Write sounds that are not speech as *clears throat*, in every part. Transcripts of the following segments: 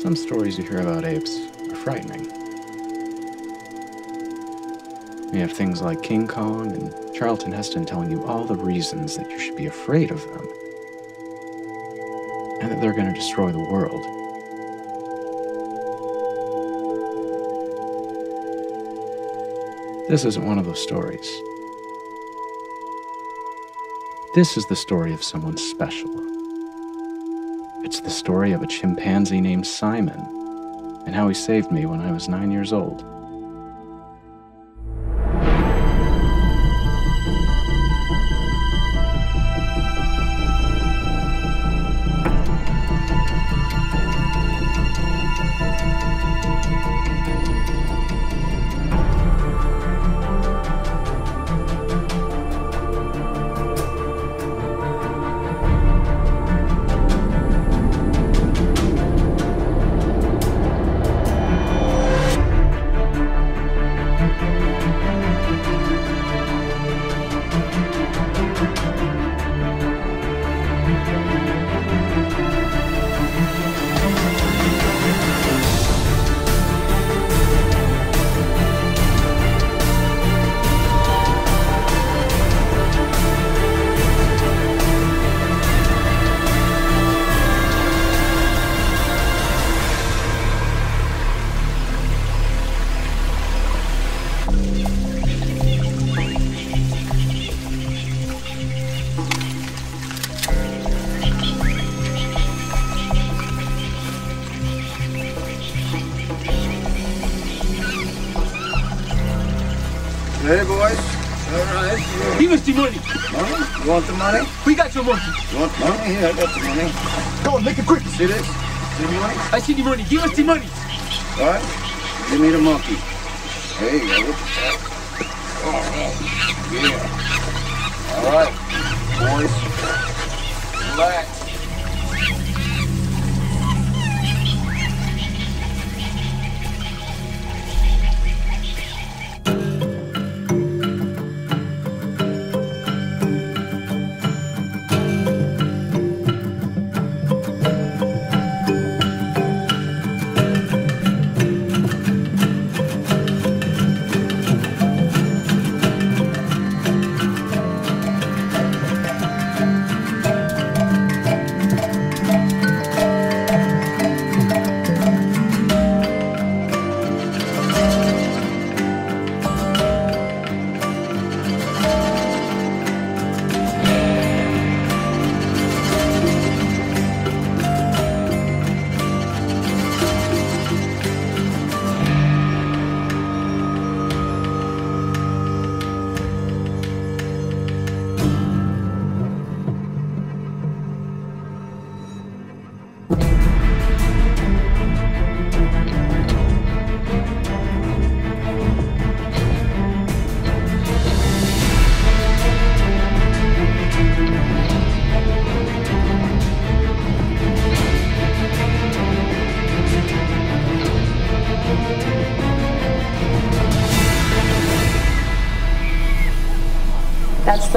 Some stories you hear about apes are frightening. You have things like King Kong and Charlton Heston telling you all the reasons that you should be afraid of them, and that they're going to destroy the world. This isn't one of those stories. This is the story of someone special. It's the story of a chimpanzee named Simon and how he saved me when I was nine years old. Want money? I got the money. Come on, make it quick. See this? See the money? I see the money. Give us the money. All right. Give me the monkey.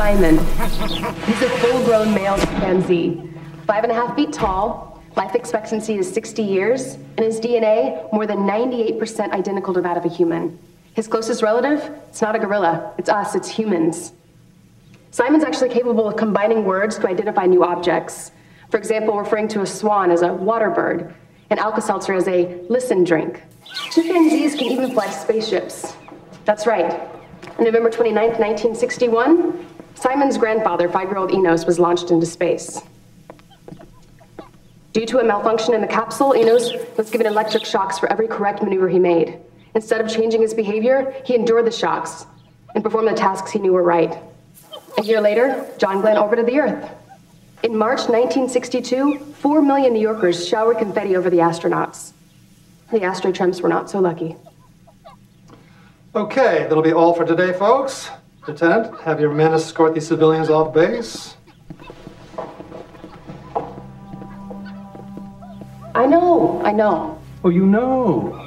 Simon. He's a full-grown male chimpanzee, five and a half feet tall. Life expectancy is 60 years, and his DNA more than 98% identical to that of a human. His closest relative? It's not a gorilla. It's us. It's humans. Simon's actually capable of combining words to identify new objects. For example, referring to a swan as a water bird, and Alka-Seltzer as a listen drink. Chimpanzees can even fly spaceships. That's right. On November 29, 1961, Simon's grandfather, five-year-old Enos, was launched into space. Due to a malfunction in the capsule, Enos was given electric shocks for every correct maneuver he made. Instead of changing his behavior, he endured the shocks and performed the tasks he knew were right. A year later, John Glenn orbited the Earth. In March 1962, four million New Yorkers showered confetti over the astronauts. The astrochimps were not so lucky. Okay, that'll be all for today, folks. Lieutenant, have your men escort these civilians off base. I know, I know. Oh, you know.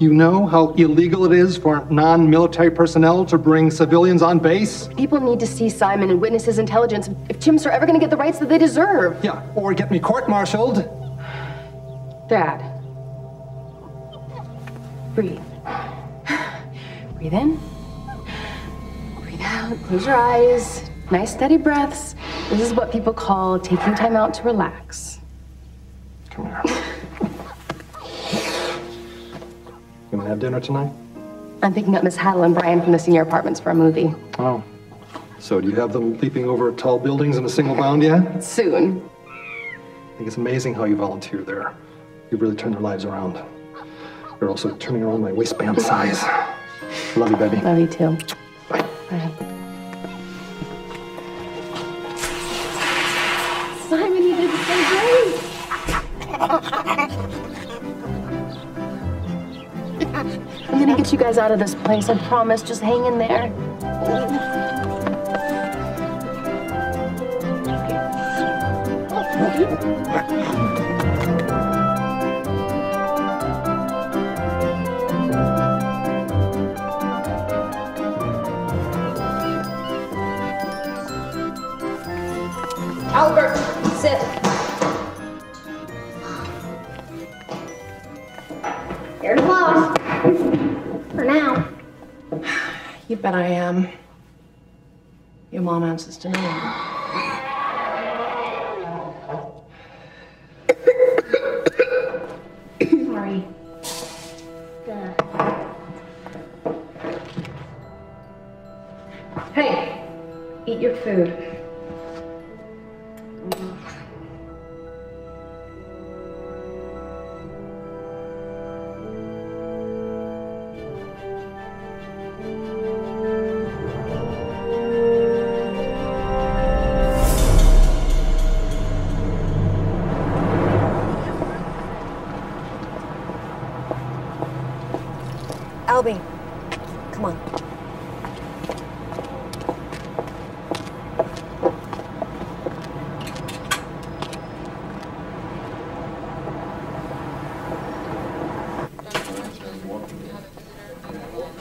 You know how illegal it is for non military personnel to bring civilians on base? People need to see Simon and witness his intelligence if chimps are ever going to get the rights that they deserve. Yeah, or get me court martialed. Dad, Breathe. *sighs* Breathe in. Close your eyes. Nice steady breaths. This is what people call taking time out to relax. Come here. You gonna have dinner tonight? I'm picking up Miss Haddle and Brian from the senior apartments for a movie. Oh. So do you have them leaping over tall buildings in a single bound yet? Soon. I think it's amazing how you volunteer there. You've really turned their lives around. You're also turning around my waistband size. Love you, baby. Love you too. Bye. Bye. I'm gonna get you guys out of this place. I promise. Just hang in there. Albert, You're. For now. You bet I am. Your mom answers to no one. Sorry. Hey, eat your food.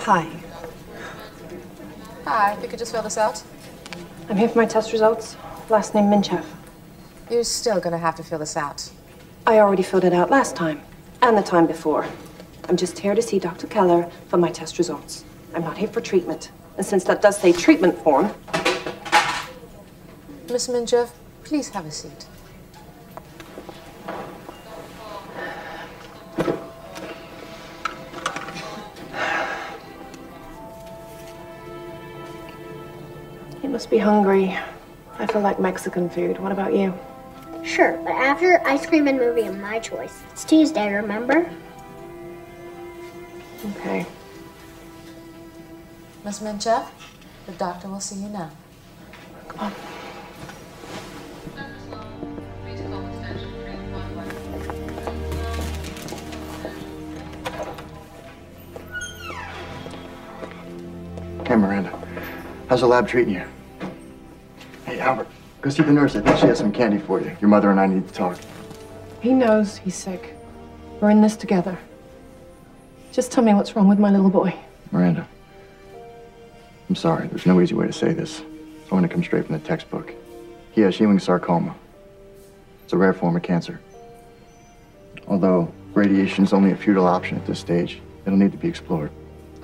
Hi. Hi, if you could just fill this out. I'm here for my test results. Last name Minchev. You're still gonna have to fill this out. I already filled it out last time, and the time before. I'm just here to see Dr. Keller for my test results. I'm not here for treatment. And since that does say treatment form, Miss Minchev, please have a seat. You must be hungry. I feel like Mexican food. What about you? Sure, but after ice cream and movie of my choice. It's Tuesday, remember? Okay. Miss Minchev, the doctor will see you now. Come on. Hey, Miranda. How's the lab treating you? Hey, Albert, go see the nurse. I think she has some candy for you. Your mother and I need to talk. He knows he's sick. We're in this together. Just tell me what's wrong with my little boy. Miranda, I'm sorry. There's no easy way to say this. I want to come straight from the textbook. He has Ewing sarcoma. It's a rare form of cancer. Although radiation is only a futile option at this stage, it'll need to be explored.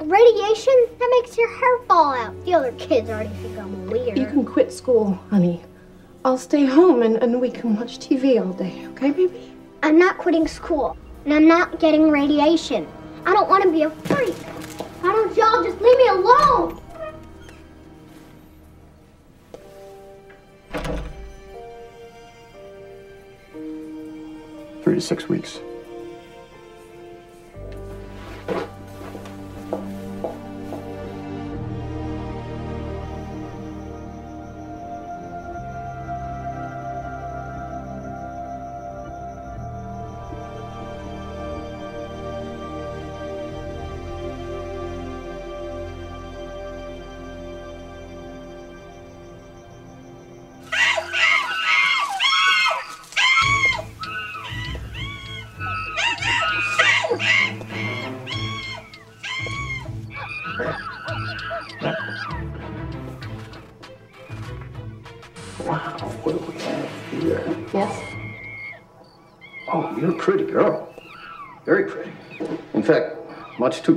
Radiation? That makes your hair fall out. The other kids already think I'm weird. You can quit school, honey. I'll stay home and, and we can watch TV all day, okay, baby? I'm not quitting school, and I'm not getting radiation. I don't want to be a freak. Why don't y'all just leave me alone? Three to six weeks.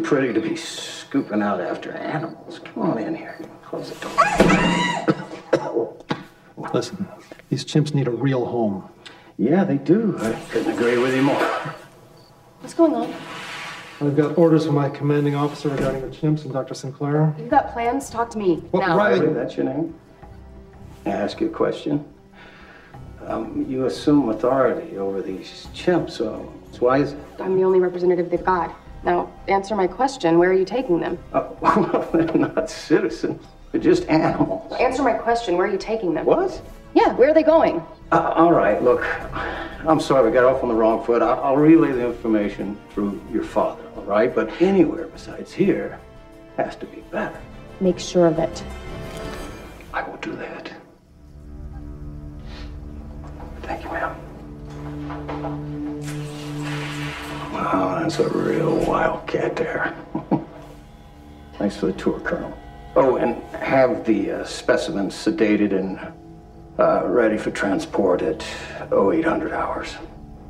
Pretty to be scooping out after animals. Come on in here. Close the door. Listen, these chimps need a real home. Yeah, they do. I couldn't agree with you more. What's going on? I've got orders from my commanding officer regarding the chimps and Dr. Sinclair. You've got plans? Talk to me Well, now. Riley- Riley, that's your name? May I ask you a question? Um, you assume authority over these chimps, so so why is it? I'm the only representative they've got. Now, answer my question. Where are you taking them? Oh, *laughs* well, they're not citizens. They're just animals. Answer my question. Where are you taking them? What? Yeah, where are they going? Uh, all right, look, I'm sorry we got off on the wrong foot. I'll, I'll relay the information through your father, all right? But anywhere besides here has to be better. Make sure of it. I will do that. Thank you, ma'am. Wow, that's a real wildcat there. *laughs* Thanks for the tour, Colonel. Oh, and have the uh, specimens sedated and uh, ready for transport at 0800 hours.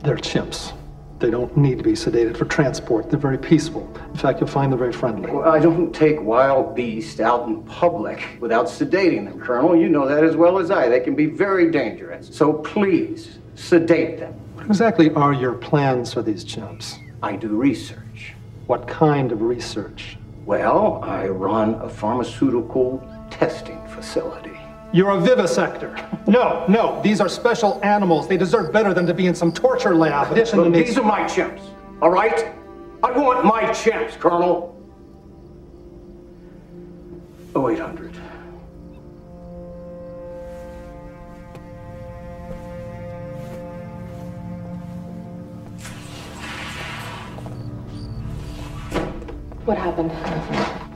They're chimps. They don't need to be sedated for transport. They're very peaceful. In fact, you'll find they're very friendly. Well, I don't take wild beasts out in public without sedating them, Colonel. You know that as well as I. They can be very dangerous. So please, sedate them. What exactly are your plans for these chimps? I do research. What kind of research? Well, I run a pharmaceutical testing facility. You're a vivisector. No, no, these are special animals. They deserve better than to be in some torture lab. Look, these are my chimps, all right? I want my chimps, Colonel. 0800. What happened?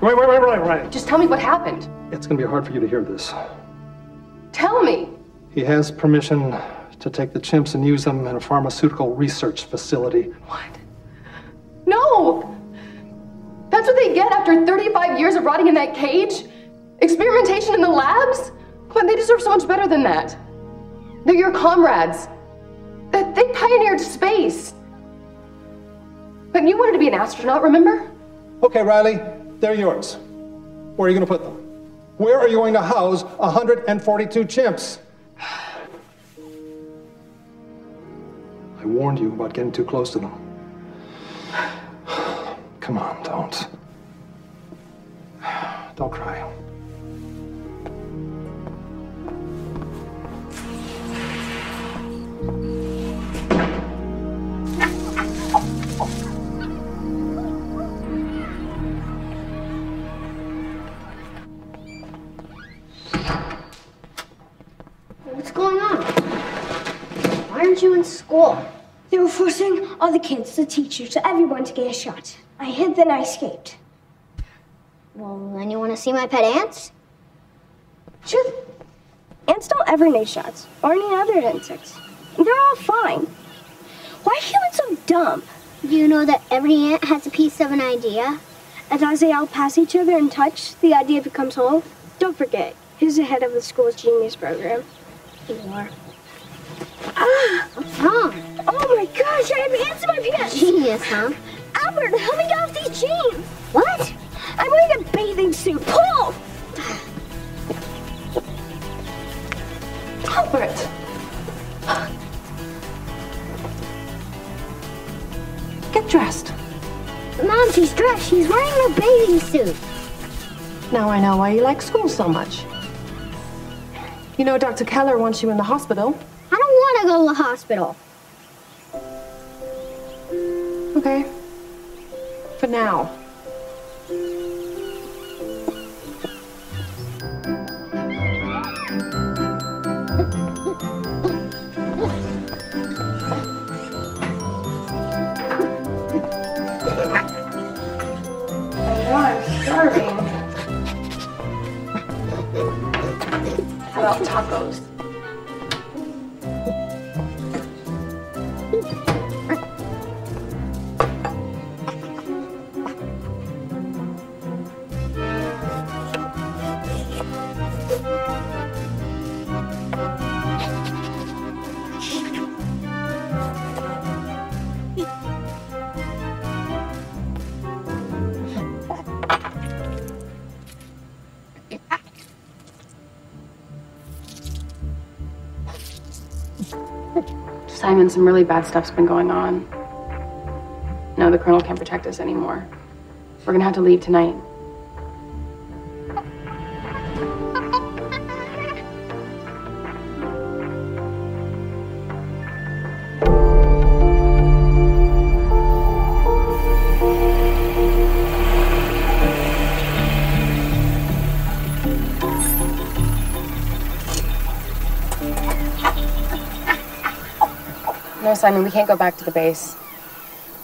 Right, right, right, right, right. Just tell me what happened. It's going to be hard for you to hear this. Tell me. He has permission to take the chimps and use them in a pharmaceutical research facility. What? No! That's what they get after 35 years of rotting in that cage? Experimentation in the labs? But they deserve so much better than that. They're your comrades. They, they pioneered space. But you wanted to be an astronaut, remember? Okay, Riley, they're yours. Where are you going to put them? Where are you going to house 142 chimps? I warned you about getting too close to them. Come on, don't. Don't cry. You in school? They were forcing all the kids, the teachers, everyone to get a shot. I hid, then I escaped. Well, then you want to see my pet ants? Sure. Ants don't ever need shots, or any other insects. They're all fine. Why are humans so dumb? Do you know that every ant has a piece of an idea? And as they all pass each other and touch, the idea becomes whole. Don't forget, he's the head of the school's genius program. You are. *gasps* Ah! What's? Oh my gosh, I have ants in my pants! Genius, huh? Albert, help me get off these jeans! What? I'm wearing a bathing suit. Pull! Albert! Get dressed. Mom, she's dressed. She's wearing a bathing suit. Now I know why you like school so much. You know, Dr. Keller wants you in the hospital. I don't want to go to the hospital. Okay. For now. I'm starving. How about tacos? Some really bad stuff's been going on. No, the Colonel can't protect us anymore. We're gonna have to leave tonight. Simon, we can't go back to the base.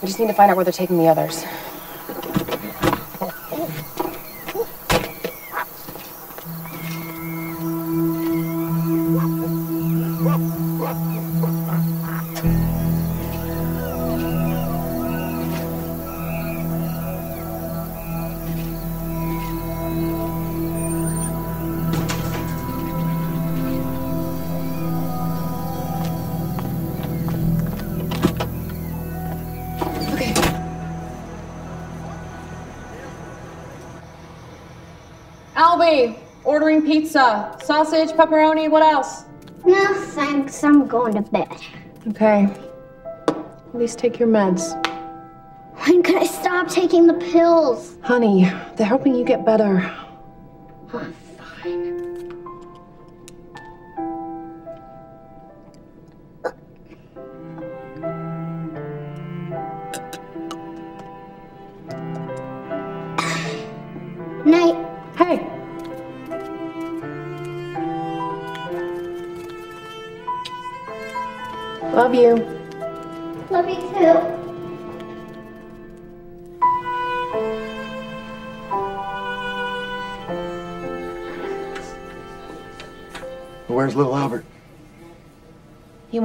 We just need to find out where they're taking the others. Albie, ordering pizza, sausage, pepperoni, what else? No, thanks. I'm going to bed. Okay. At least take your meds. When can I stop taking the pills? Honey, they're helping you get better. Oh,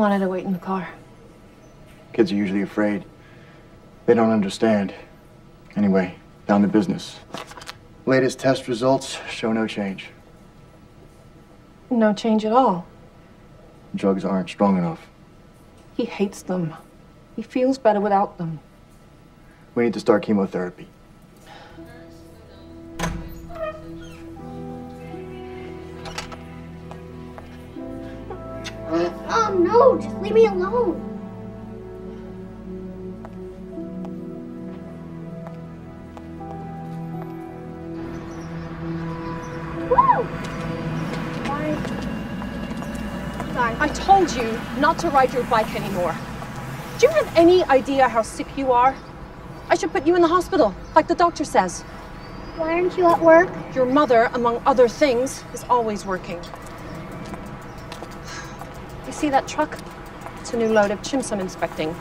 wanted to wait in the car. Kids are usually afraid. They don't understand. Anyway, down to business. Latest test results show no change. No change at all. Drugs aren't strong enough. He hates them. He feels better without them. We need to start chemotherapy. No, just leave me alone. Woo! I told you not to ride your bike anymore. Do you have any idea how sick you are? I should put you in the hospital, like the doctor says. Why aren't you at work? Your mother, among other things, is always working. You see that truck? It's a new load of chimps I'm inspecting.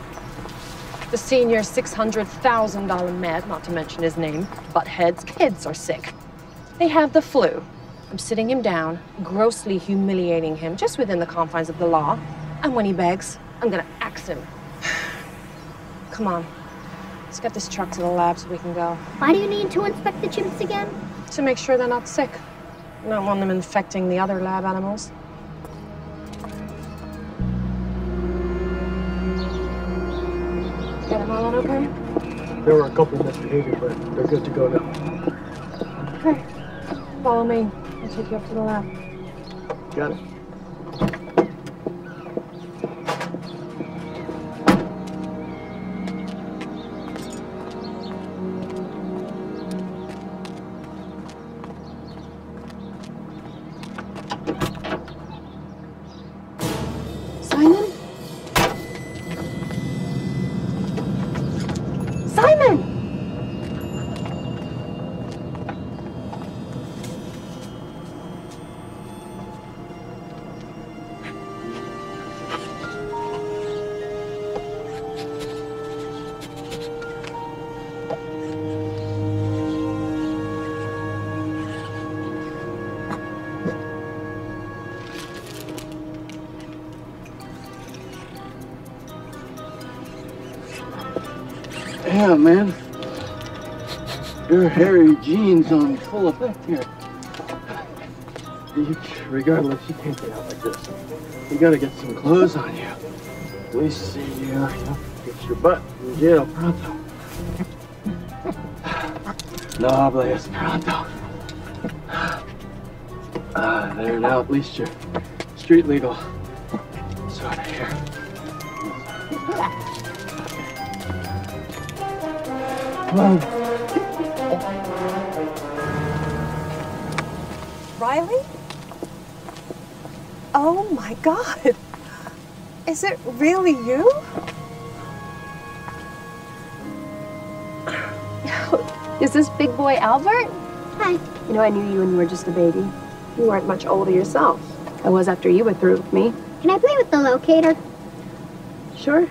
The senior $600,000 med, not to mention his name, Butthead's kids are sick. They have the flu. I'm sitting him down, grossly humiliating him just within the confines of the law. And when he begs, I'm gonna axe him. *sighs* Come on. Let's get this truck to the lab so we can go. Why do you need to inspect the chimps again? To make sure they're not sick. I don't want them infecting the other lab animals. There were a couple misbehaving, but they're good to go now. Okay. Follow me. I'll take you up to the lab. Got it. Regardless, you can't get out like this. You gotta get some clothes on you. At least see you, you know, get your butt in jail pronto. No hables pronto. Ah, there now, at least you're street legal. Sort of here. Riley? Oh my God. Is it really you? Is this big boy Albert? Hi. You know, I knew you when you were just a baby. You weren't much older yourself. I was after you were through with me. Can I play with the locator? Sure.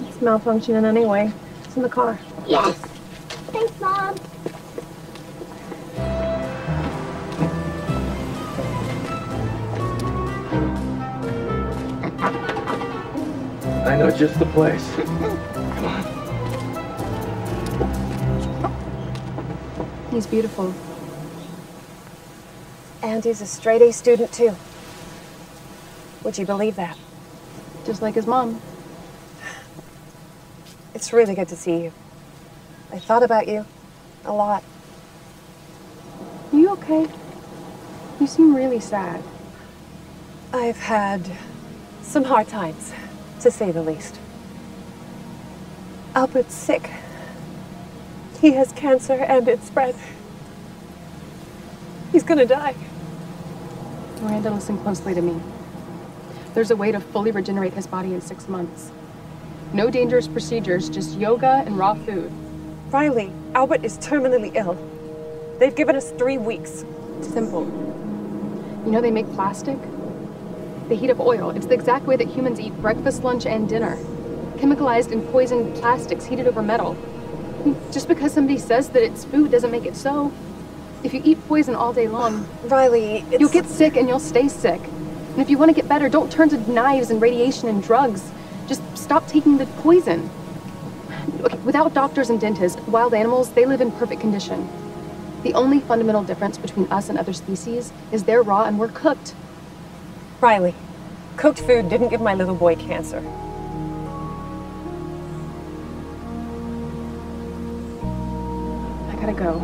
It's malfunctioning anyway. It's in the car. Yes. I know just the place. He's beautiful. And he's a straight A student, too. Would you believe that? Just like his mom. It's really good to see you. I thought about you a lot. Are you okay? You seem really sad. I've had some hard times, to say the least. Albert's sick. He has cancer and it's spread. He's gonna die. Miranda, listen closely to me. There's a way to fully regenerate his body in six months. No dangerous procedures, just yoga and raw food. Riley, Albert is terminally ill. They've given us three weeks. Simple. You know they make plastic? They heat of oil. It's the exact way that humans eat breakfast, lunch, and dinner. Chemicalized and poisoned plastics heated over metal. Just because somebody says that it's food doesn't make it so. If you eat poison all day long, Riley, it's... you'll get sick and you'll stay sick. And if you want to get better, don't turn to knives and radiation and drugs. Just stop taking the poison. Okay, without doctors and dentists, wild animals, they live in perfect condition. The only fundamental difference between us and other species is they're raw and we're cooked. Riley, cooked food didn't give my little boy cancer. I gotta go.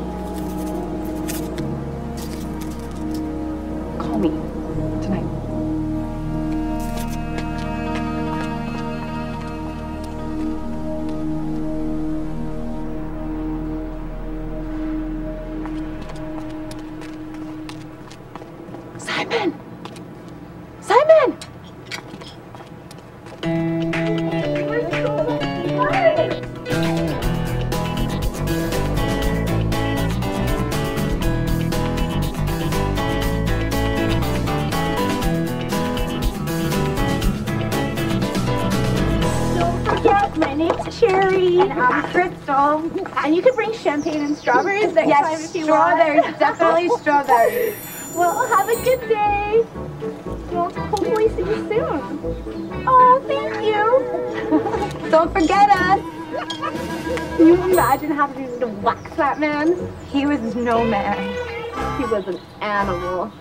Call me And I'm um, Crystal. And you can bring champagne and strawberries next Yes, time if you strawberries, want. definitely strawberries. Well, have a good day. We'll hopefully see you soon. Oh, thank you. *laughs* Don't forget us. Can you imagine having to wax that man? He was no man. He was an animal.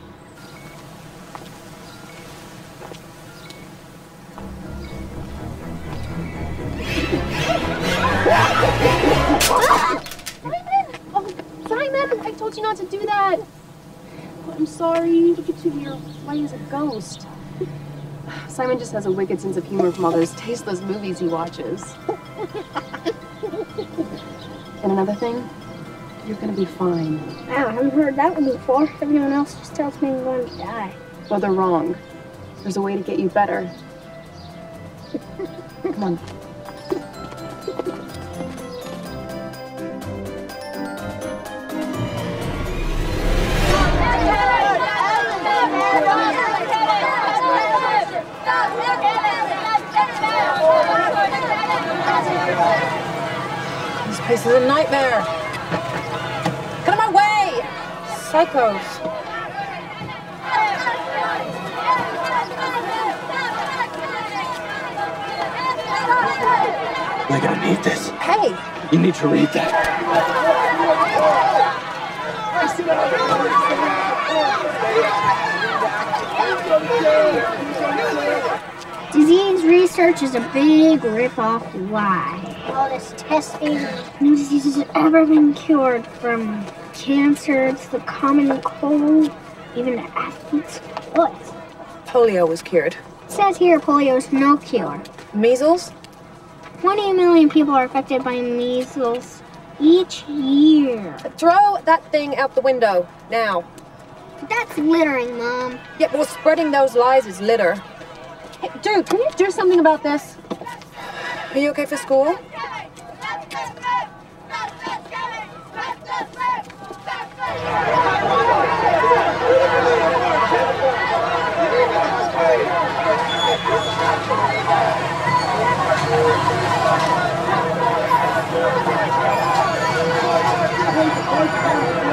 Told you not to do that! I'm sorry. Look at you, you're white as a ghost. Simon just has a wicked sense of humor from all those tasteless movies he watches. And another thing, you're gonna be fine. Wow, I haven't heard that one before. Everyone else just tells me I'm going to die. Well, they're wrong. There's a way to get you better. Come on. This place is a nightmare. Get out of my way! Psychos. We're gonna need this. Hey! You need to read that. Disease research is a big rip-off lie. All this testing, no disease has ever been cured from cancer to the common cold, even to athlete's foot. Polio was cured. It says here polio's no cure. Measles? 20 million people are affected by measles each year. Throw that thing out the window, now. That's littering, Mom. Yeah, well, spreading those lies is litter. Hey, dude, can you do something about this? Are you okay for school? I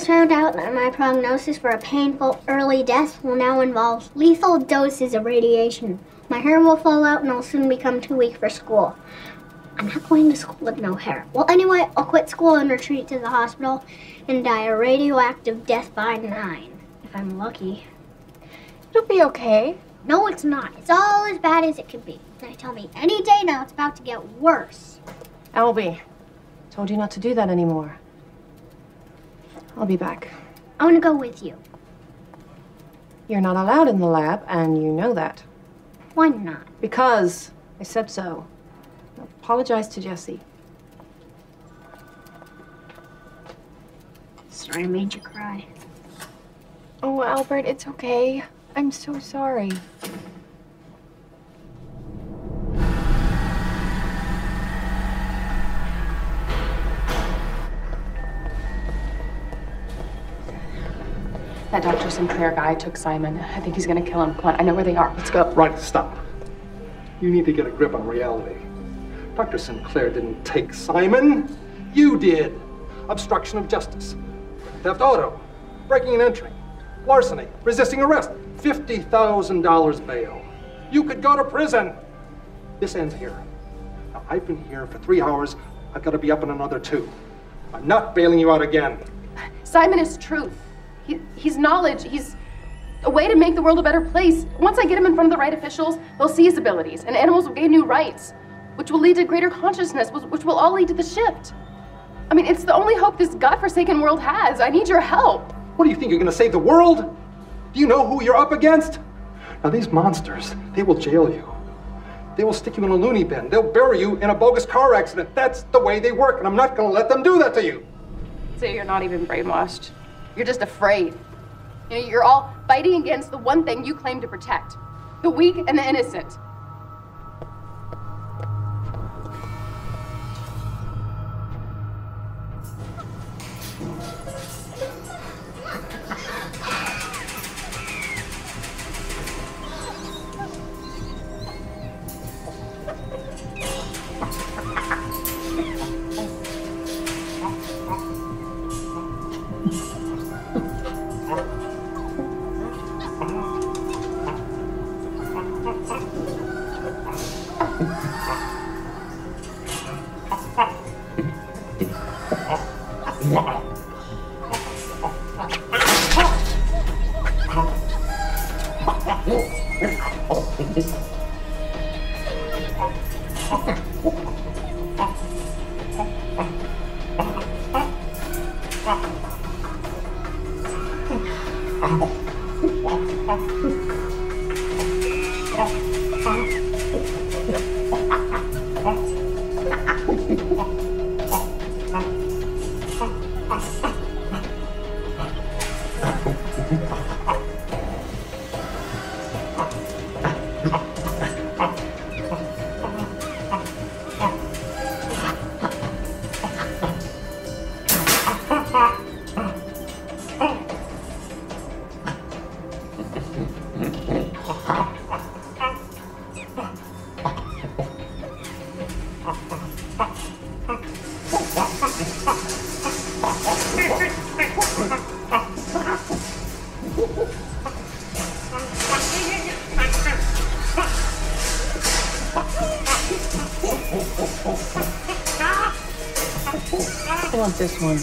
just found out that my prognosis for a painful early death will now involve lethal doses of radiation. My hair will fall out and I'll soon become too weak for school. I'm not going to school with no hair. Well, anyway, I'll quit school and retreat to the hospital and die a radioactive death by nine. If I'm lucky. It'll be okay. No, it's not. It's all as bad as it can be. They tell me any day now it's about to get worse. Albie, told you not to do that anymore. I'll be back. I want to go with you. You're not allowed in the lab, and you know that. Why not? Because I said so. I Apologize to Jesse. Sorry I made you cry. Oh, Albert, it's okay. I'm so sorry. That Dr. Sinclair guy took Simon. I think he's gonna kill him. Come on, I know where they are. Let's go. Right, stop. You need to get a grip on reality. Dr. Sinclair didn't take Simon. You did. Obstruction of justice, theft auto, breaking and entering, larceny, resisting arrest, $50,000 bail. You could go to prison. This ends here. Now, I've been here for three hours. I've got to be up in another two. I'm not bailing you out again. Simon is truth. He, he's knowledge. He's a way to make the world a better place. Once I get him in front of the right officials, they'll see his abilities, and animals will gain new rights, which will lead to greater consciousness, which, which will all lead to the shift. I mean, it's the only hope this godforsaken world has. I need your help. What do you think? You're going to save the world? Do you know who you're up against? Now, these monsters, they will jail you. they will stick you in a loony bin. They'll bury you in a bogus car accident. That's the way they work, and I'm not going to let them do that to you. So you're not even brainwashed. You're just afraid. You know, you're all fighting against the one thing you claim to protect the weak and the innocent. This one.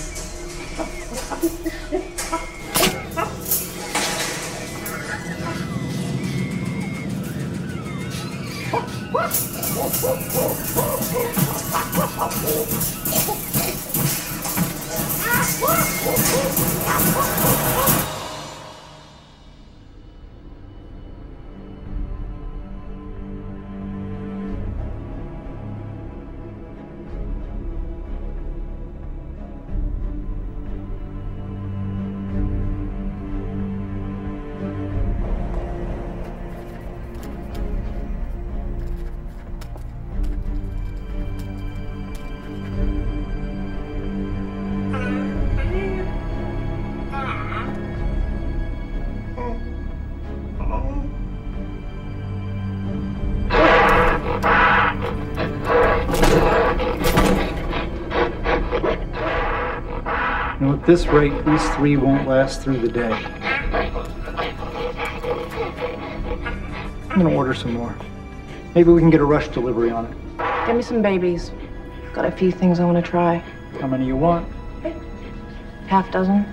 *laughs* this rate, these three won't last through the day. I'm gonna order some more. Maybe we can get a rush delivery on it. Get me some babies. Got a few things I want to try. How many you want? Half dozen.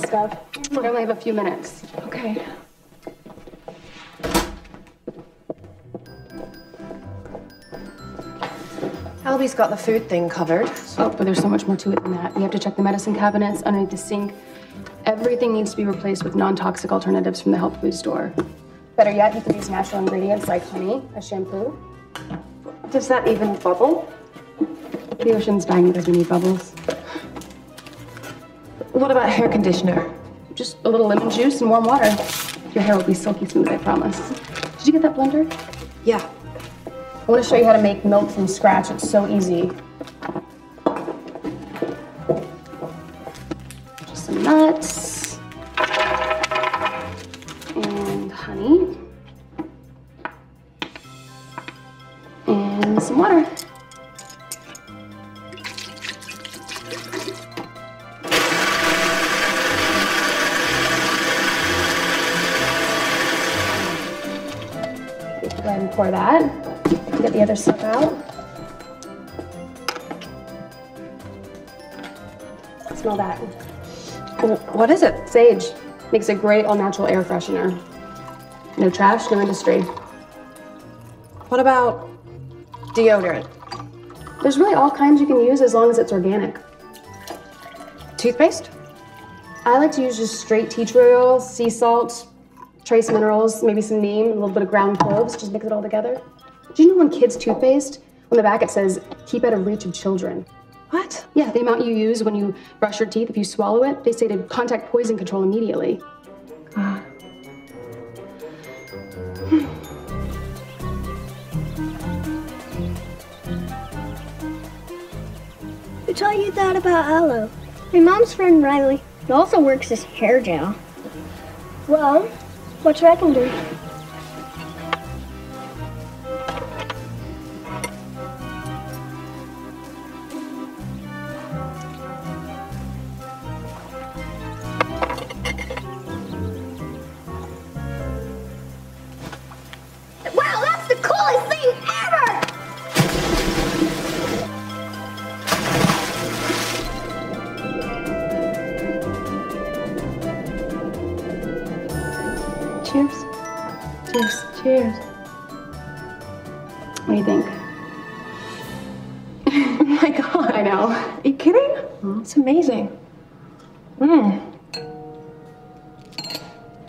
Right, so the stuff. We only have a few minutes. Okay. Albie's got the food thing covered. Oh, but there's so much more to it than that. We have to check the medicine cabinets underneath the sink. Everything needs to be replaced with non-toxic alternatives from the health food store. Better yet, you can use natural ingredients like honey, a shampoo. Does that even bubble? The ocean's dying because we need bubbles. What about hair conditioner? Just a little lemon juice and warm water. Your hair will be silky smooth, I promise. Did you get that blender? Yeah. I want to show you how to make milk from scratch. It's so easy. Just some nuts. Sage. Makes a great all natural air freshener. No trash, no industry. What about deodorant? There's really all kinds you can use as long as it's organic. Toothpaste? I like to use just straight tea tree oil, sea salt, trace minerals, maybe some neem, a little bit of ground cloves, just mix it all together. Do you know when kids' toothpaste, on the back it says, keep out of reach of children? What? Yeah, the amount you use when you brush your teeth, if you swallow it, they say to contact poison control immediately. Who taught you that about aloe? My mom's friend Riley. It also works as hair gel. Well, what should I can do? It's amazing. Mm.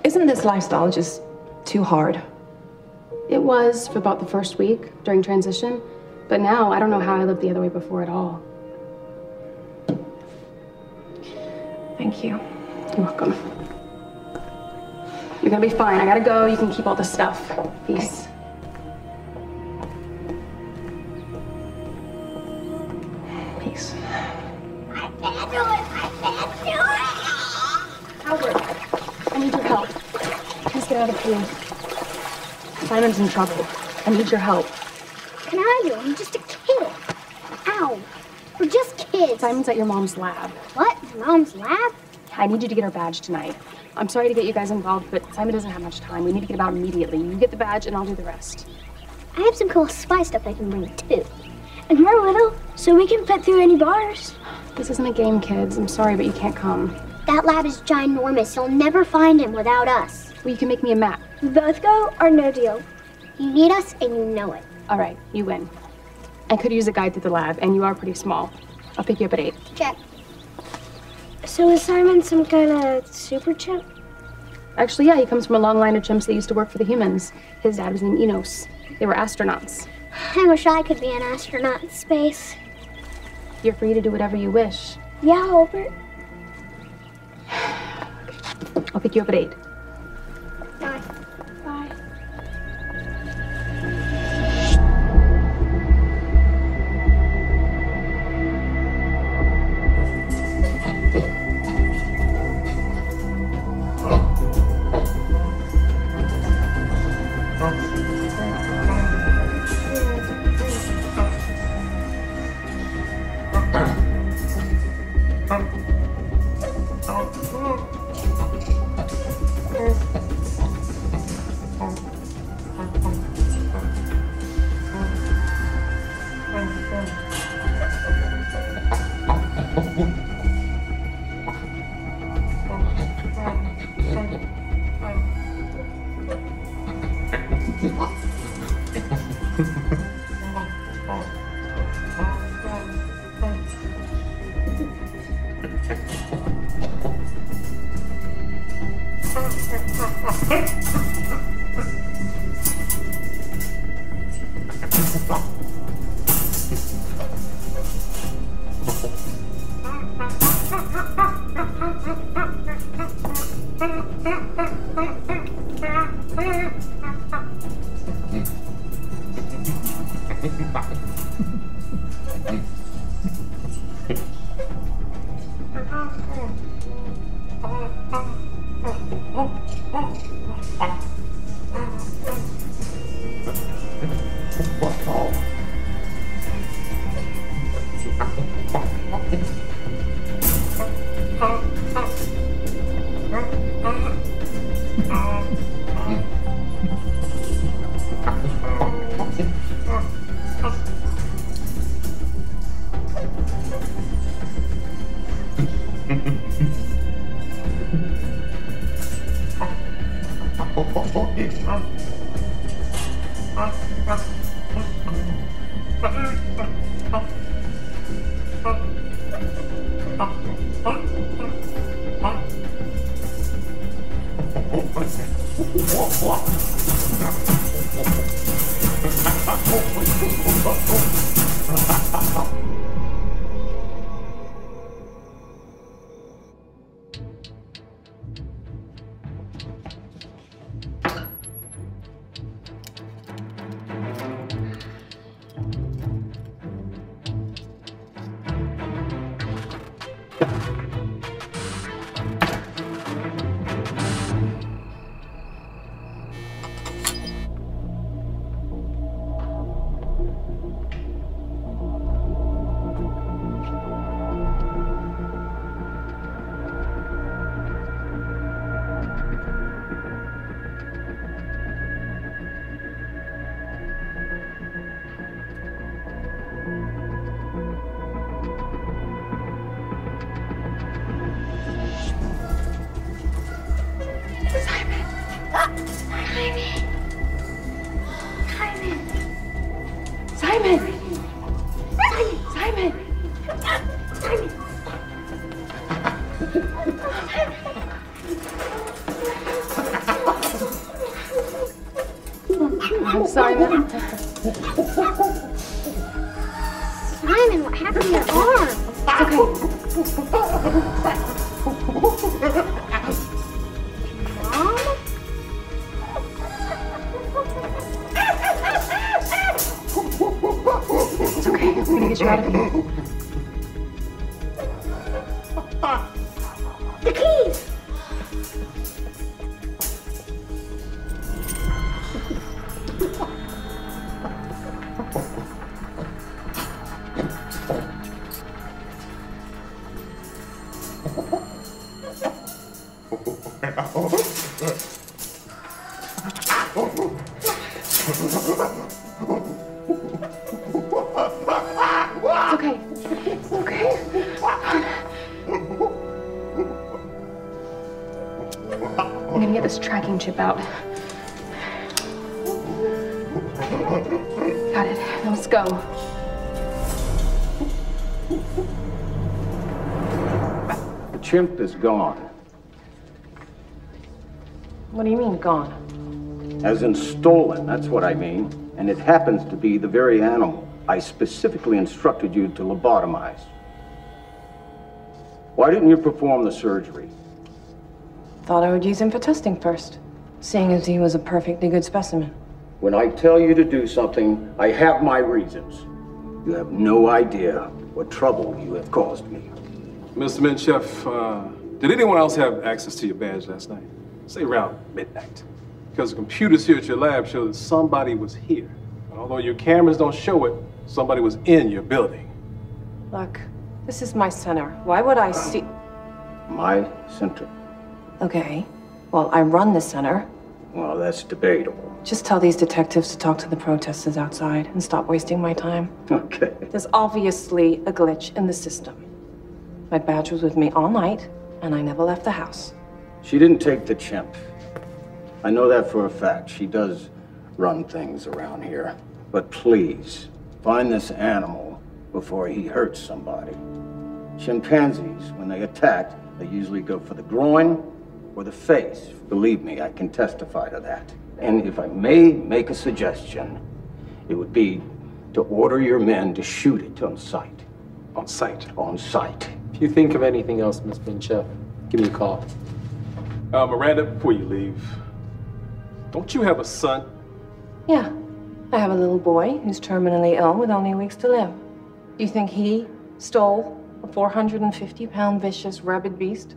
Isn't this lifestyle just too hard? It was for about the first week during transition, but now I don't know how I lived the other way before at all. Thank you. You're welcome. You're gonna be fine. I gotta go. You can keep all the stuff. Peace. Peace. In trouble. I need your help. Can I do? I'm just a kid. Ow. We're just kids. Simon's at your mom's lab. What? Your mom's lab? I need you to get her badge tonight. I'm sorry to get you guys involved, but Simon doesn't have much time. We need to get him out immediately. You get the badge, and I'll do the rest. I have some cool spy stuff I can bring too. And we're little, so we can fit through any bars. This isn't a game, kids. I'm sorry, but you can't come. That lab is ginormous. You'll never find him without us. Well, you can make me a map. Both go or no deal. You need us and you know it. All right, you win. I could use a guide through the lab, and you are pretty small. I'll pick you up at eight. Check. So is Simon some kind of super chimp? Actually, yeah, he comes from a long line of chimps that used to work for the humans. His dad was named Enos. They were astronauts. I wish I could be an astronaut in space. You're free to do whatever you wish. Yeah, Albert. *sighs* I'll pick you up at eight. Bye. Bye. Get this tracking chip out. Got it. Now let's go. The chimp is gone, What do you mean, gone? as in stolen, that's what I mean. And it happens to be the very animal I specifically instructed you to lobotomize. Why didn't you perform the surgery? Thought I would use him for testing first, seeing as he was a perfectly good specimen. When I tell you to do something, I have my reasons. You have no idea what trouble you have caused me. Mr. Minchef, uh, did anyone else have access to your badge last night? Say around midnight. Because the computers here at your lab show that somebody was here. And although your cameras don't show it, somebody was in your building. Look, this is my center. Why would I see. My center. Okay. Well, I run the center. Well, that's debatable. Just tell these detectives to talk to the protesters outside and stop wasting my time. Okay. There's obviously a glitch in the system. My badge was with me all night, and I never left the house. She didn't take the chimp. I know that for a fact. She does run things around here. But please, find this animal before he hurts somebody. Chimpanzees, when they attack, they usually go for the groin or the face. Believe me, I can testify to that. And if I may make a suggestion, it would be to order your men to shoot it on sight. On sight? On sight. If you think of anything else, Miss Minchef, give me a call. Uh, Miranda, before you leave, don't you have a son? Yeah. I have a little boy who's terminally ill with only weeks to live. Do you think he stole a 450 pound vicious rabid beast?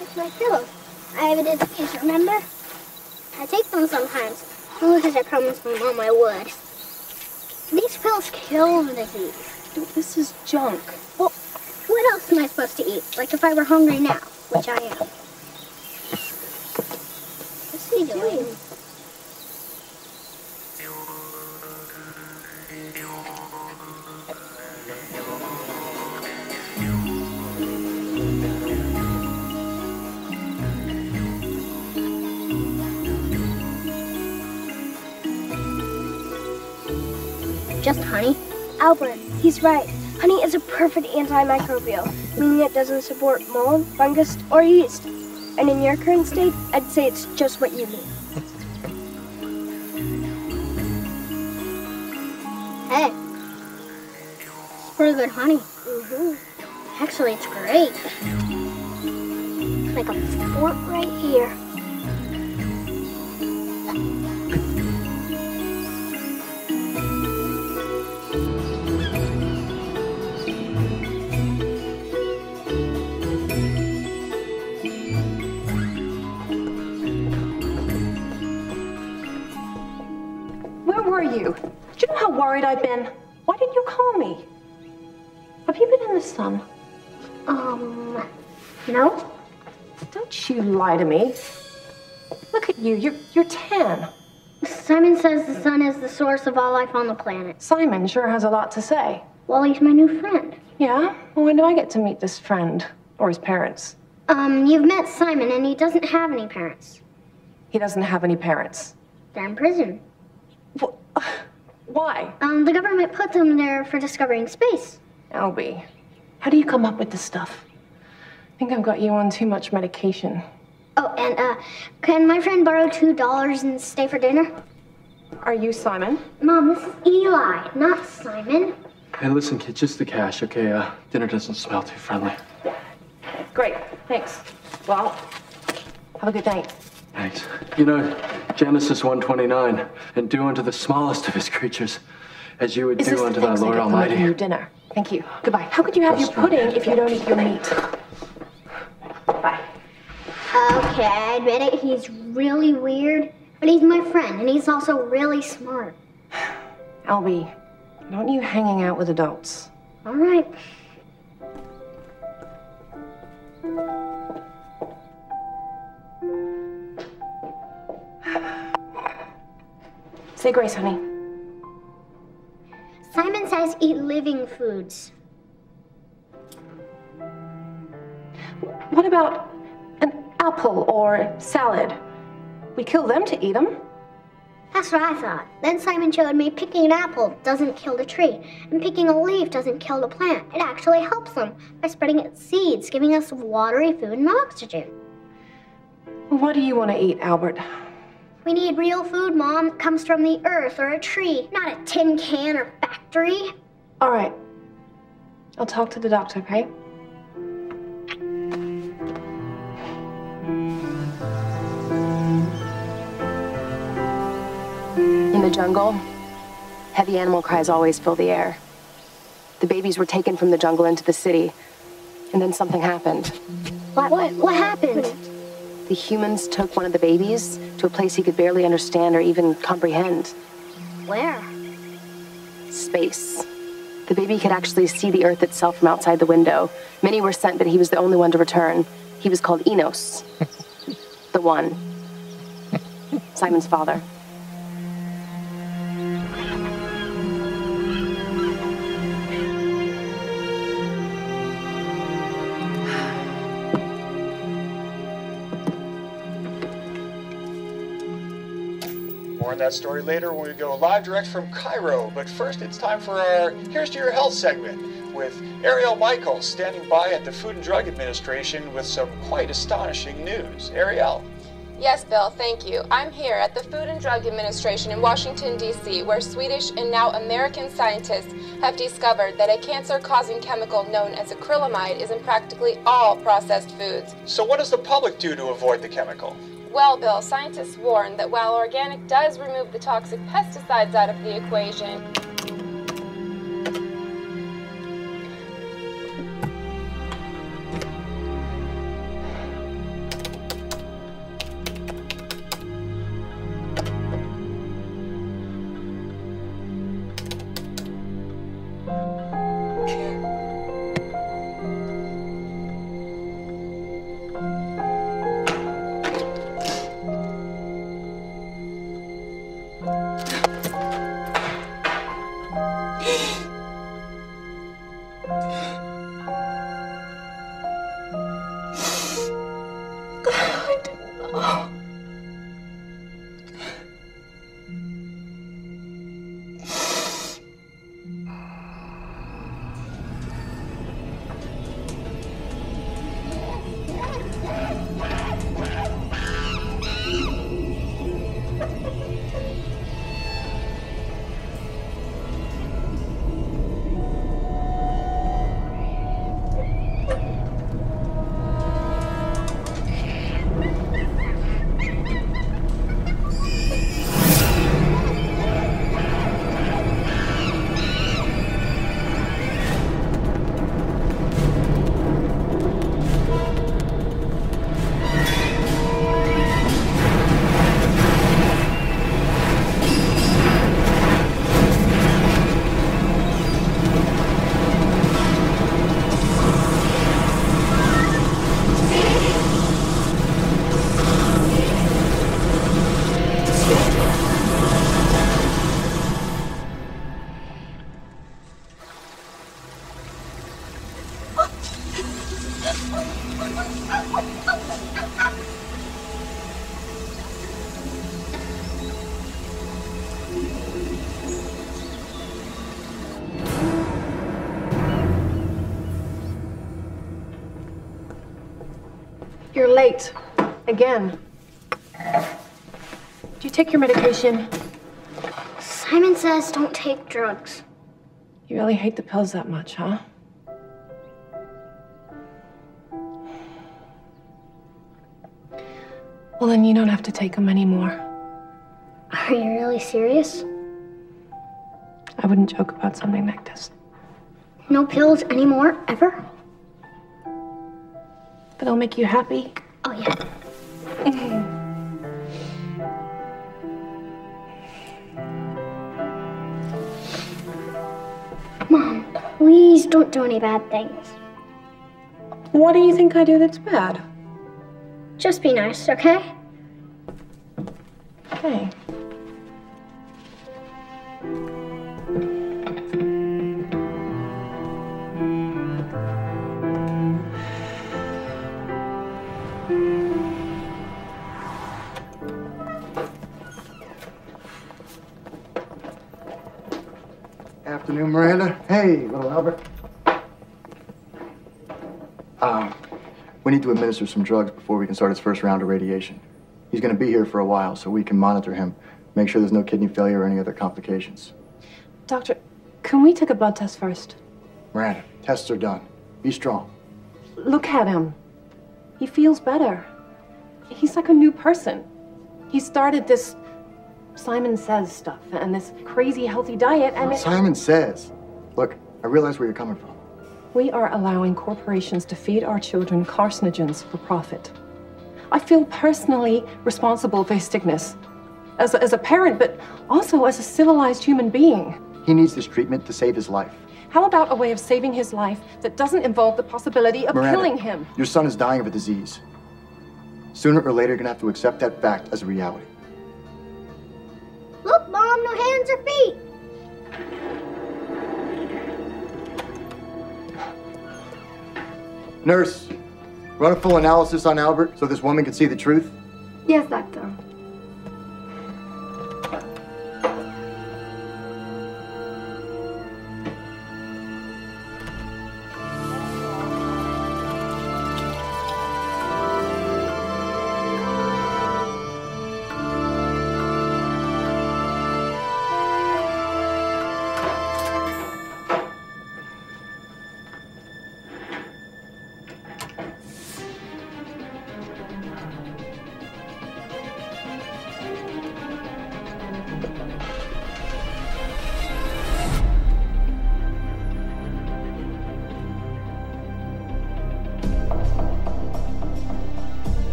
To remind me to take my pillows. I have a disease, remember? I take them sometimes. Well, if it comes from mom, I would. These pills kill the disease. This is junk. Well, what else am I supposed to eat? Like if I were hungry now, which I am. What's he doing? Just honey? Albert, he's right. Honey is a perfect antimicrobial, meaning it doesn't support mold, fungus, or yeast. And in your current state, I'd say it's just what you need. Hey. It's pretty good honey. Mm-hmm. Actually, it's great. Like a fort right here. Worried I've been? Why didn't you call me? Have you been in the sun? Um, no. Don't you lie to me. Look at you. You're you're tan. Simon says the sun is the source of all life on the planet. Simon sure has a lot to say. Well, he's my new friend. Yeah? Well, when do I get to meet this friend? Or his parents? Um, you've met Simon, and he doesn't have any parents. He doesn't have any parents. They're in prison. Why? Um, the government put them there for discovering space. Albie, how do you come up with this stuff? I think I've got you on too much medication. Oh, and uh, can my friend borrow two dollars and stay for dinner? Are you Simon? Mom, this is Eli, not Simon. Hey, listen, kid, just the cash, okay? Uh, dinner doesn't smell too friendly. Great, thanks. Well, have a good night. Thanks. You know, Genesis 129, and do unto the smallest of his creatures as you would Is do unto thy thanks I Lord get for making Almighty. your dinner? Thank you. Goodbye. How could you have your pudding if you don't eat your meat? Bye. Okay, I admit it, he's really weird, but he's my friend, and he's also really smart. Albie, don't you hanging out with adults? All right. Say grace, honey. Simon says eat living foods. What about an apple or salad? We kill them to eat them. That's what I thought. Then Simon showed me picking an apple doesn't kill the tree, and picking a leaf doesn't kill the plant. It actually helps them by spreading its seeds, giving us watery food and oxygen. What do you want to eat, Albert? We need real food, Mom. It comes from the earth or a tree, not a tin can or factory. All right. I'll talk to the doctor, okay? In the jungle, heavy animal cries always fill the air. The babies were taken from the jungle into the city, and then something happened. What, what, what happened? The humans took one of the babies to a place he could barely understand or even comprehend Where? space. The baby could actually see the Earth itself from outside the window. Many were sent, but he was the only one to return. He was called Enos. *laughs* the one. Simon's father. More on that story later when we go live direct from Cairo. But first, it's time for our Here's to Your Health segment with Ariel Michaels standing by at the Food and Drug Administration with some quite astonishing news. Ariel. Yes, Bill, thank you. I'm here at the Food and Drug Administration in Washington, D.C., where Swedish and now American scientists have discovered that a cancer causing chemical known as acrylamide is in practically all processed foods. So, what does the public do to avoid the chemical? Well, Bill, scientists warn that while organic does remove the toxic pesticides out of the equation, Again. Do you take your medication? Simon says don't take drugs. You really hate the pills that much, huh? Well, then you don't have to take them anymore. Are you really serious? I wouldn't joke about something like this. No pills anymore, ever? But it'll make you happy. Oh, yeah. Please don't do any bad things. What do you think I do that's bad? Just be nice, okay? Okay. Afternoon, Miranda. Hey, little Albert. Um, we need to administer some drugs before we can start his first round of radiation. He's going to be here for a while, so we can monitor him, make sure there's no kidney failure or any other complications. Doctor, can we take a blood test first? Miranda, tests are done. Be strong. Look at him. He feels better. He's like a new person. He started this Simon Says stuff and this crazy healthy diet, and it, Simon says. Look, I realize where you're coming from. We are allowing corporations to feed our children carcinogens for profit. I feel personally responsible for his sickness. As a, as a parent, but also as a civilized human being. He needs this treatment to save his life. How about a way of saving his life that doesn't involve the possibility of Miranda, killing him? Your son is dying of a disease. Sooner or later, you're going to have to accept that fact as a reality. Look, Mom, no hands or feet. Nurse, run a full analysis on Albert so this woman can see the truth. Yes, doctor.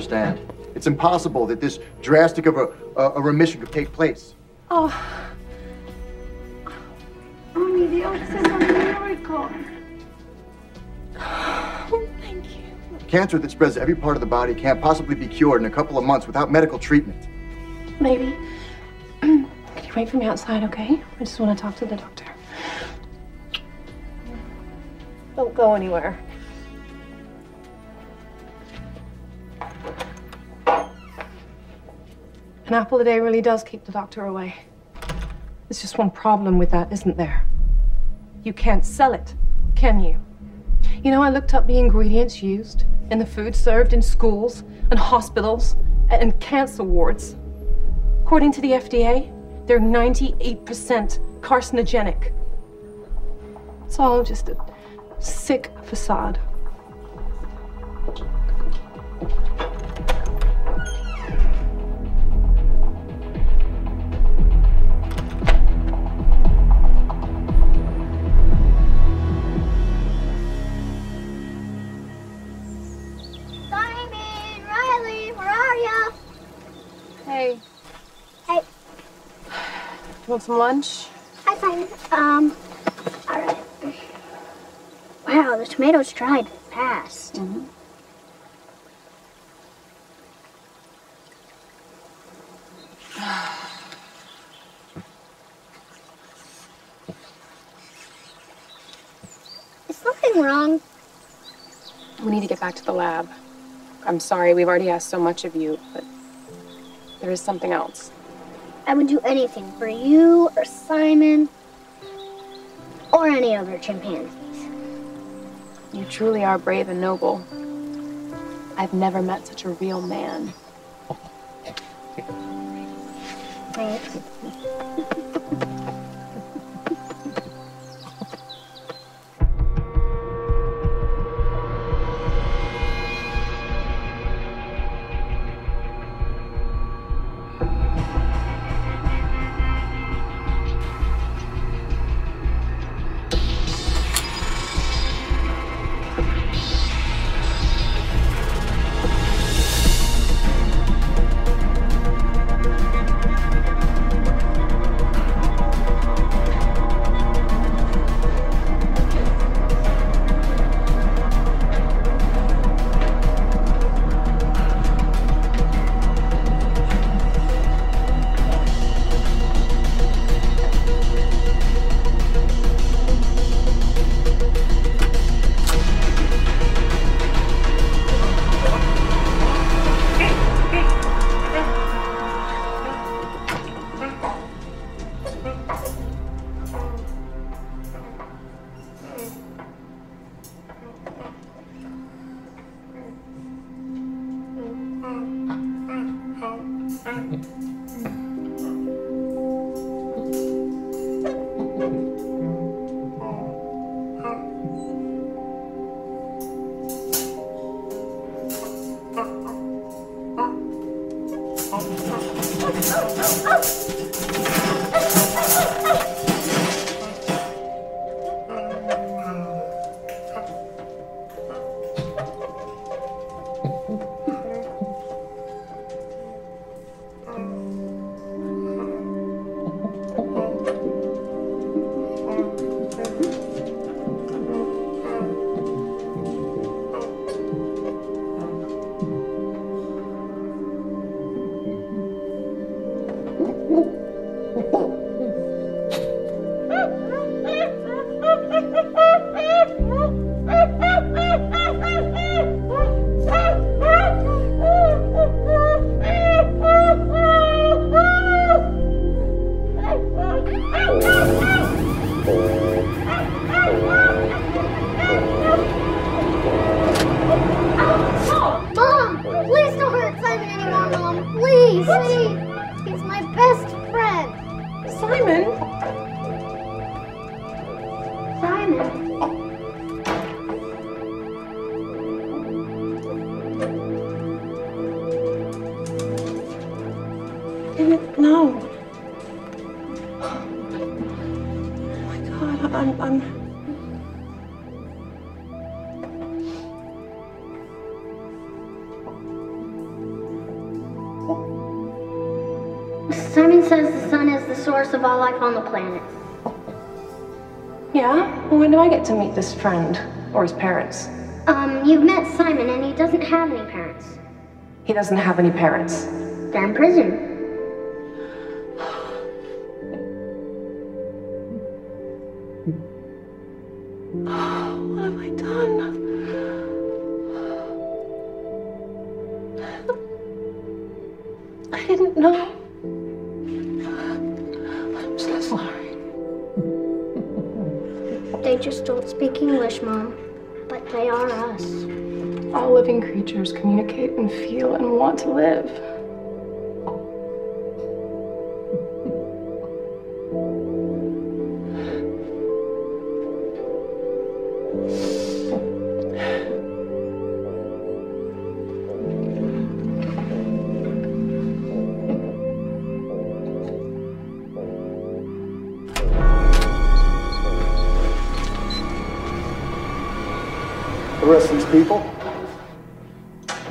Understand. It's impossible that this drastic of a, a, a remission could take place. Oh, Only the on the miracle. *sighs* Oh, thank you. Cancer that spreads to every part of the body can't possibly be cured in a couple of months without medical treatment. Maybe. *clears throat* Can you wait for me outside, okay? I just want to talk to the doctor. Don't go anywhere. An apple a day really does keep the doctor away. There's just one problem with that, isn't there? You can't sell it, can you? You know, I looked up the ingredients used in the food served in schools and hospitals and cancer wards. According to the FDA, they're 98% carcinogenic. It's all just a sick facade. Want some lunch? Hi, fine. Um, all right. Wow, the tomatoes dried fast. Mm-hmm. Is something wrong? We need to get back to the lab. I'm sorry, we've already asked so much of you, but there is something else. I would do anything for you or Simon or any other chimpanzees. You truly are brave and noble. I've never met such a real man. Thanks. *laughs* on the planet. Yeah? When do I get to meet this friend? Or his parents? Um, you've met Simon and he doesn't have any parents. He doesn't have any parents. They're in prison. Arrest these people?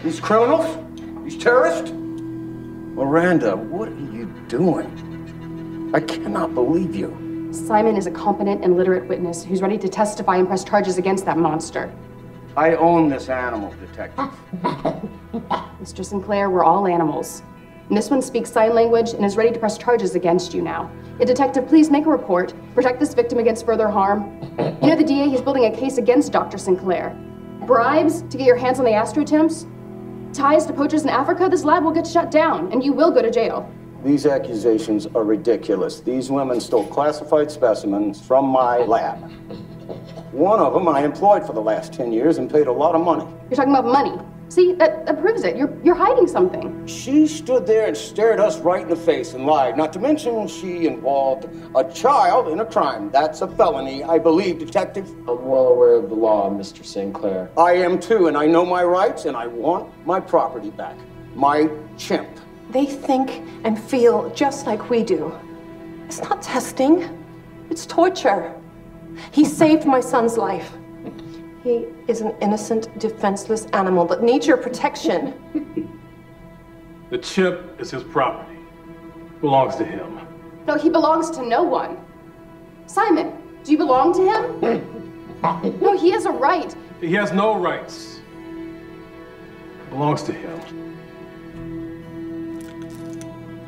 These criminals? These terrorists? Miranda, what are you doing? I cannot believe you. Simon is a competent and literate witness who's ready to testify and press charges against that monster. I own this animal, Detective. *laughs* Mr. Sinclair, we're all animals. And this one speaks sign language and is ready to press charges against you now. A detective, please make a report. Protect this victim against further harm. You know the DA, he's building a case against Dr. Sinclair. Bribes to get your hands on the astrochimps? Ties to poachers in Africa? This lab will get shut down, and you will go to jail. These accusations are ridiculous. These women stole classified specimens from my lab. One of them I employed for the last 10 years and paid a lot of money. You're talking about money. See, uh, that, that proves it. You're, you're hiding something. She stood there and stared us right in the face and lied. Not to mention, she involved a child in a crime. That's a felony, I believe, Detective. I'm well aware of the law, Mr. Sinclair. I am too, and I know my rights, and I want my property back. My chimp. They think and feel just like we do. It's not testing, it's torture. He saved my son's life. He is an innocent, defenseless animal that needs your protection. The chip is his property. Belongs to him. No, he belongs to no one. Simon, do you belong to him? *laughs* no, he has a right. He has no rights. Belongs to him.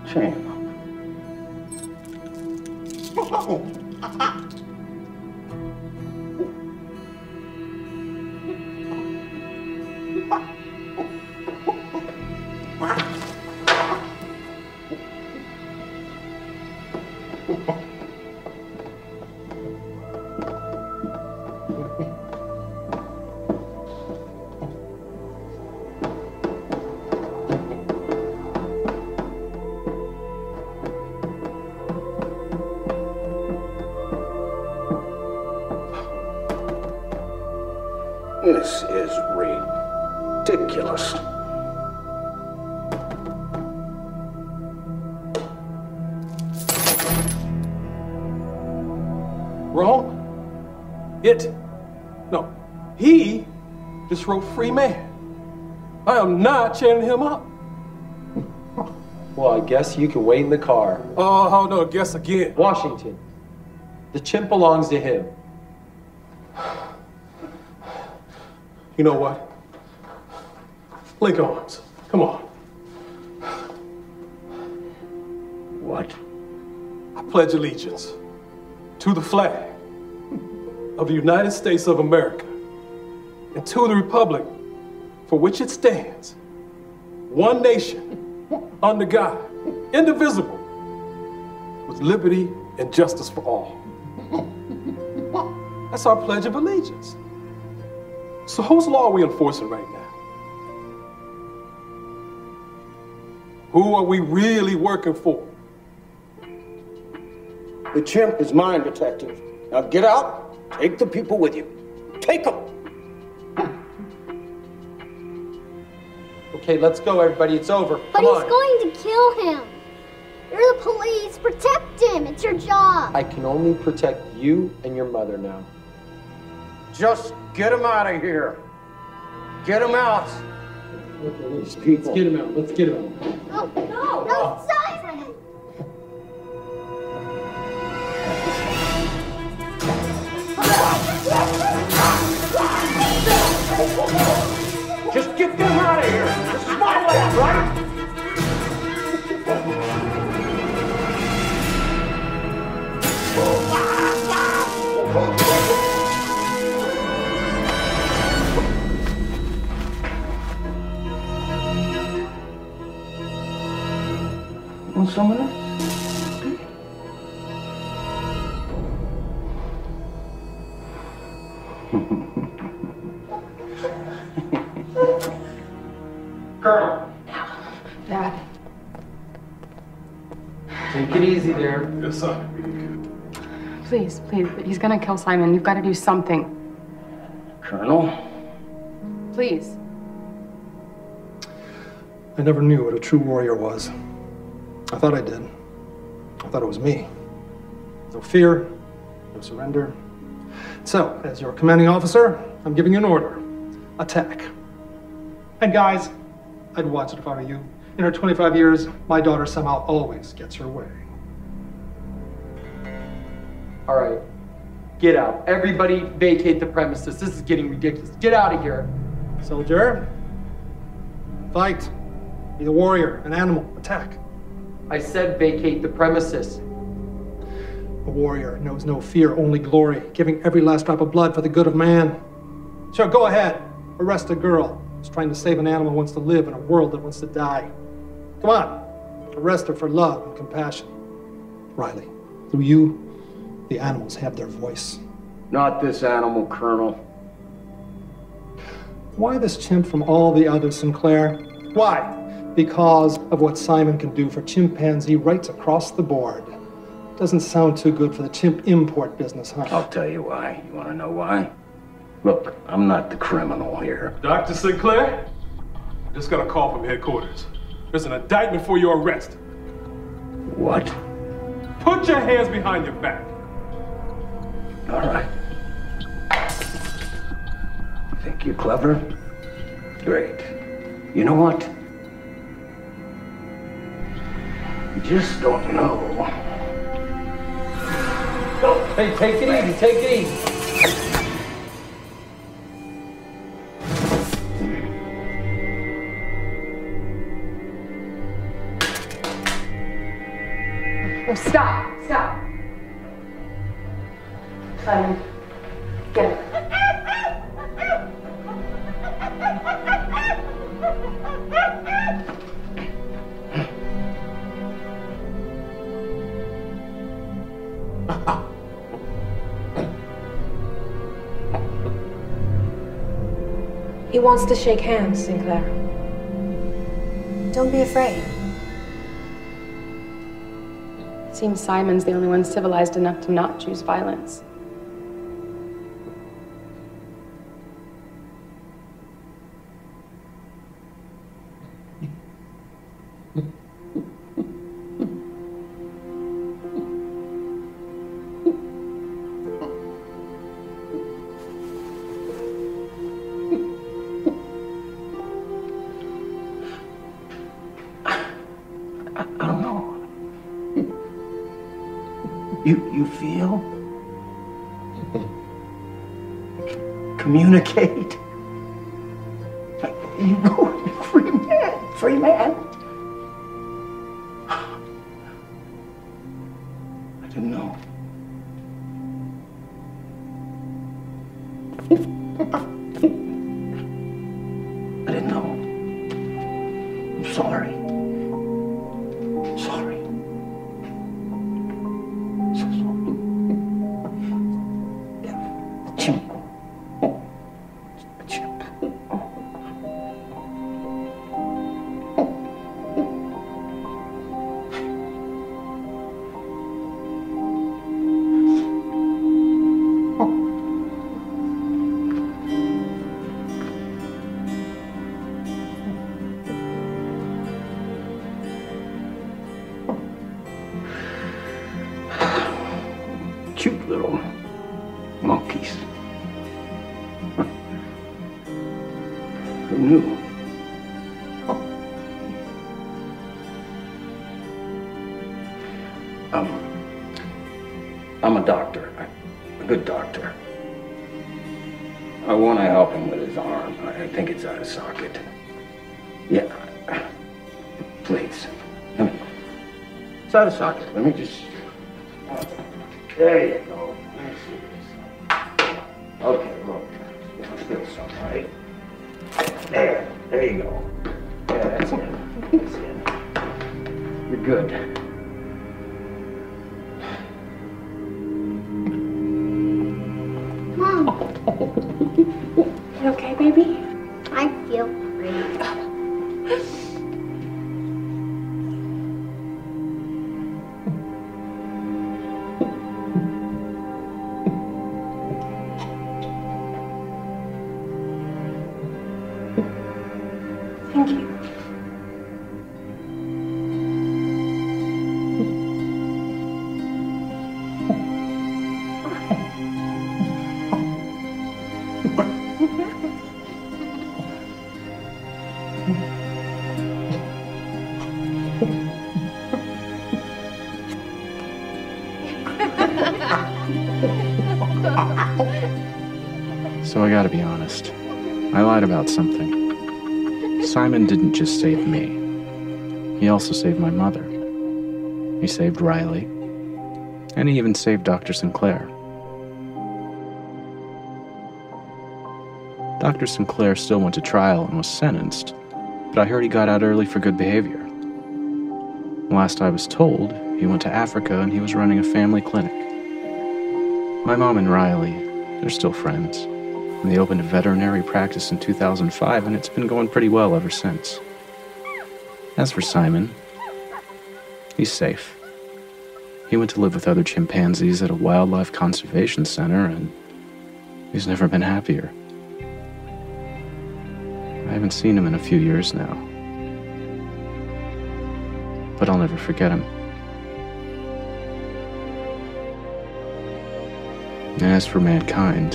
Shame. *laughs* This is ridiculous. Wrong? It. No. He just wrote free man. I am not chaining him up. *laughs* Well, I guess you can wait in the car. Oh, hold on. Guess again. Washington. The chimp belongs to him. *sighs* You know what? Link arms. Come on. What? I pledge allegiance to the flag of the United States of America and to the republic for which it stands, one nation, under God, indivisible, with liberty and justice for all. That's our pledge of allegiance. So whose law are we enforcing right now? Who are we really working for? The chimp is mine, Detective. Now get out, take the people with you. Take them! Okay, let's go, everybody. It's over. But Come he's on. going to kill him. You're the police. Protect him. It's your job. I can only protect you and your mother now. Just get him out of here. Get him out. These people. Let's get him out. Let's get him out. No, no, no, oh. Simon. Just get them out of here. This is my lab, right? Want some of this? Colonel. Dad. Take it easy there. Yes, sir. Please, please. He's gonna kill Simon. You've got to do something. Colonel? Please. I never knew what a true warrior was. I thought I did. I thought it was me. No fear, no surrender. So, as your commanding officer, I'm giving you an order. Attack. And guys, I'd watch it if I were you. In her 25 years, my daughter somehow always gets her way. All right. Get out. Everybody vacate the premises. This is getting ridiculous. Get out of here. Soldier. Fight. Be the warrior, an animal. Attack. I said vacate the premises. A warrior knows no fear, only glory, giving every last drop of blood for the good of man. Sure, go ahead. Arrest a girl who's trying to save an animal who wants to live in a world that wants to die. Come on. Arrest her for love and compassion. Riley, through you, the animals have their voice. Not this animal, Colonel. Why this chimp from all the others, Sinclair? Why? Because of what Simon can do for chimpanzee rights across the board. Doesn't sound too good for the chimp import business, huh? I'll tell you why. You want to know why? Look, I'm not the criminal here. Dr. Sinclair, I just got a call from headquarters. There's an indictment for your arrest. What? Put your hands behind your back. All right. Think you're clever? Great. You know what? Just don't know. Hey, take it easy. Take it easy. Oh, stop, stop. Simon, get it. He wants to shake hands, Sinclair. Don't be afraid. Seems Simon's the only one civilized enough to not choose violence. Out of socket. Let me just. There you go. Okay, look. Let's feel some, right? There. There you go. Yeah, that's it. That's it. You're good. Also saved my mother. He saved Riley. And he even saved Dr. Sinclair. Dr. Sinclair still went to trial and was sentenced, but I heard he got out early for good behavior. Last I was told, he went to Africa and he was running a family clinic. My mom and Riley, they're still friends. And they opened a veterinary practice in 2005, and it's been going pretty well ever since. As for Simon, he's safe. He went to live with other chimpanzees at a wildlife conservation center, and he's never been happier. I haven't seen him in a few years now. But I'll never forget him. And as for mankind,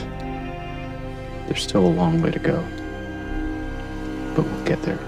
there's still a long way to go. But we'll get there.